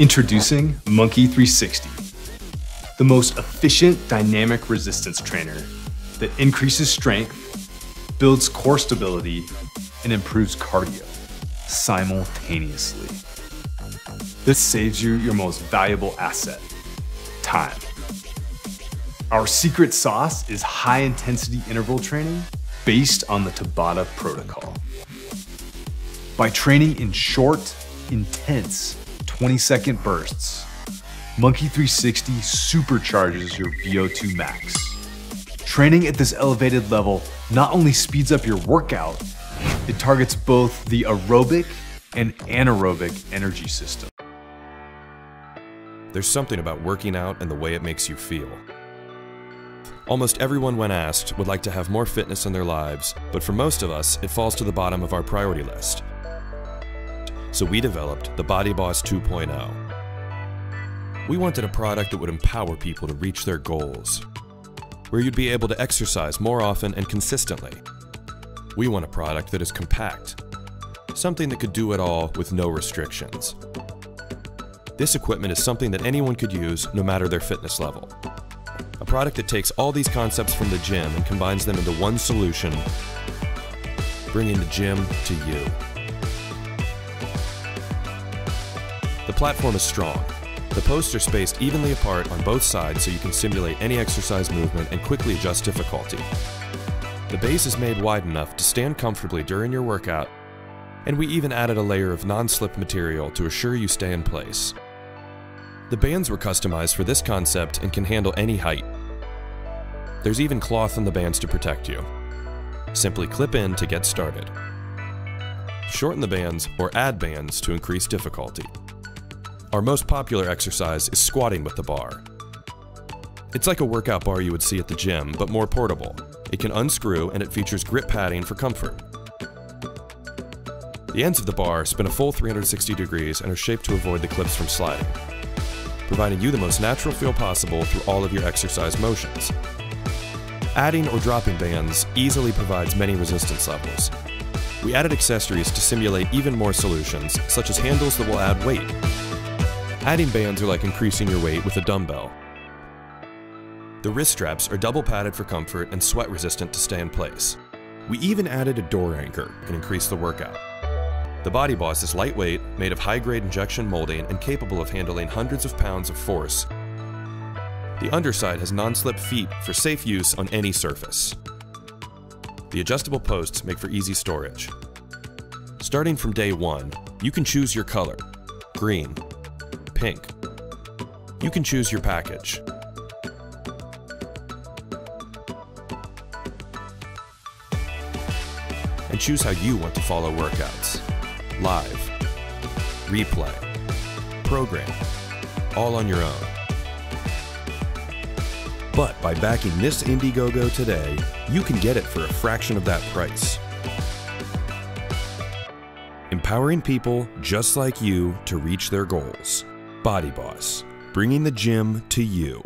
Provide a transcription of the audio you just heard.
Introducing Monkii 360, the most efficient dynamic resistance trainer that increases strength, builds core stability, and improves cardio simultaneously. This saves you your most valuable asset, time. Our secret sauce is high intensity interval training based on the Tabata protocol. By training in short, intense 20 second bursts, Monkii 360 supercharges your VO2 max. Training at this elevated level not only speeds up your workout, it targets both the aerobic and anaerobic energy system. There's something about working out and the way it makes you feel. Almost everyone, when asked, would like to have more fitness in their lives, but for most of us, it falls to the bottom of our priority list. So we developed the Body Boss 2.0. We wanted a product that would empower people to reach their goals, where you'd be able to exercise more often and consistently. We want a product that is compact, something that could do it all with no restrictions. This equipment is something that anyone could use no matter their fitness level. A product that takes all these concepts from the gym and combines them into one solution, bringing the gym to you. The platform is strong. The posts are spaced evenly apart on both sides so you can simulate any exercise movement and quickly adjust difficulty. The base is made wide enough to stand comfortably during your workout, and we even added a layer of non-slip material to assure you stay in place. The bands were customized for this concept and can handle any height. There's even cloth on the bands to protect you. Simply clip in to get started. Shorten the bands or add bands to increase difficulty. Our most popular exercise is squatting with the bar. It's like a workout bar you would see at the gym, but more portable. It can unscrew and it features grip padding for comfort. The ends of the bar spin a full 360 degrees and are shaped to avoid the clips from sliding providing you the most natural feel possible through all of your exercise motions. Adding or dropping bands easily provides many resistance levels. We added accessories to simulate even more solutions, such as handles that will add weight. Adding bands are like increasing your weight with a dumbbell. The wrist straps are double padded for comfort and sweat resistant to stay in place. We even added a door anchor and increase the workout. The Body Boss is lightweight, made of high-grade injection molding, and capable of handling hundreds of pounds of force. The underside has non-slip feet for safe use on any surface. The adjustable posts make for easy storage. Starting from day one, you can choose your color, green, pink. You can choose your package. And choose how you want to follow workouts live, replay, program, all on your own. But by backing this Indiegogo today, you can get it for a fraction of that price. Empowering people just like you to reach their goals. Body Boss, bringing the gym to you.